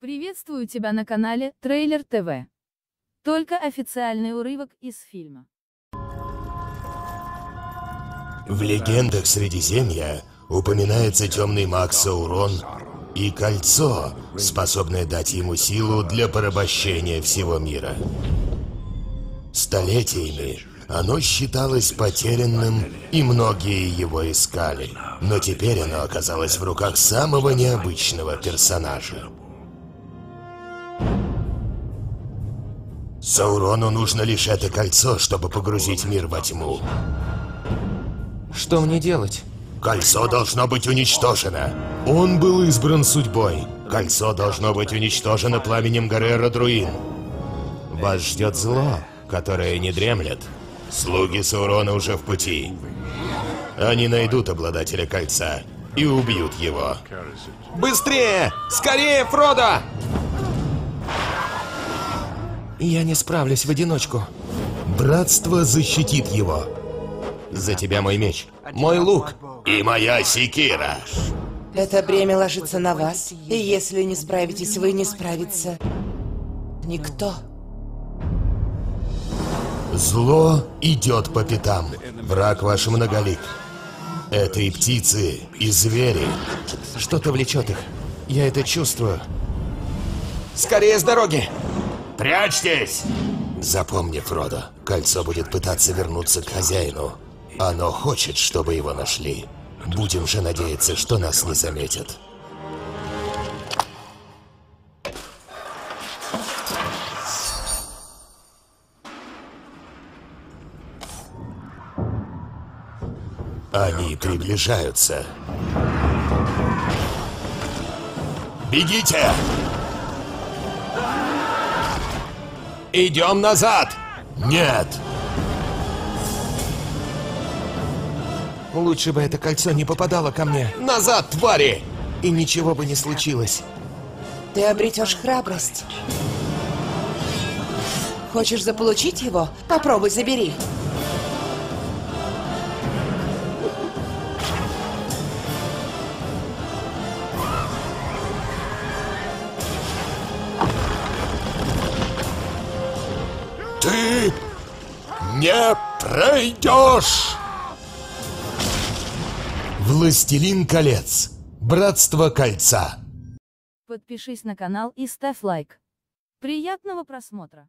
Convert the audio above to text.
Приветствую тебя на канале Трейлер ТВ. Только официальный урывок из фильма. В легендах Средиземья упоминается темный маг Саурон и кольцо, способное дать ему силу для порабощения всего мира. Столетиями оно считалось потерянным, и многие его искали. Но теперь оно оказалось в руках самого необычного персонажа. Саурону нужно лишь это кольцо, чтобы погрузить мир во тьму. Что мне делать? Кольцо должно быть уничтожено. Он был избран судьбой. Кольцо должно быть уничтожено пламенем горы Родруин. Вас ждет зло, которое не дремлет. Слуги Саурона уже в пути. Они найдут обладателя кольца и убьют его. Быстрее! Скорее, Фродо! Я не справлюсь в одиночку. Братство защитит его. За тебя мой меч. Мой лук. И моя секира. Это бремя ложится на вас, и если не справитесь вы, не справится никто. Зло идет по пятам. Враг ваш многолик. Это и птицы, и звери. Что-то влечет их. Я это чувствую. Скорее с дороги! Прячьтесь! Запомни, Фродо, кольцо будет пытаться вернуться к хозяину. Оно хочет, чтобы его нашли. Будем же надеяться, что нас не заметят. Они приближаются. Бегите! Идем назад! Нет! Лучше бы это кольцо не попадало ко мне. Назад, твари! И ничего бы не случилось. Ты обретешь храбрость. Хочешь заполучить его? Попробуй забери. Ты не пройдешь! Властелин колец. Братство кольца. Подпишись на канал и ставь лайк. Приятного просмотра!